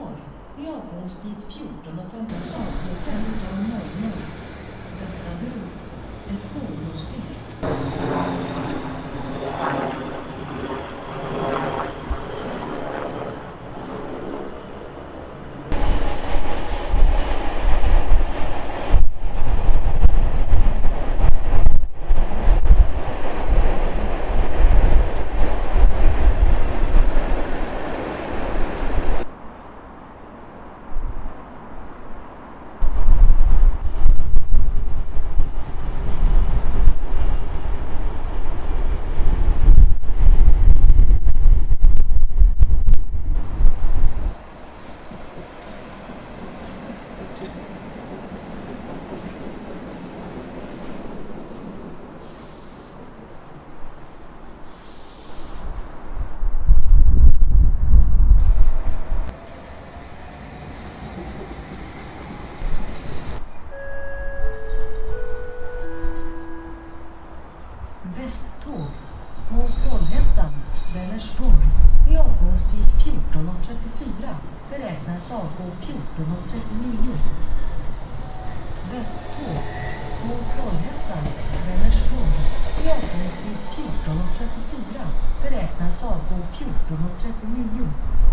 Göteborg i avgångstid 14.15 till 15.00. Detta beror på ett fordonsfel. Beräknas avgå 14.39.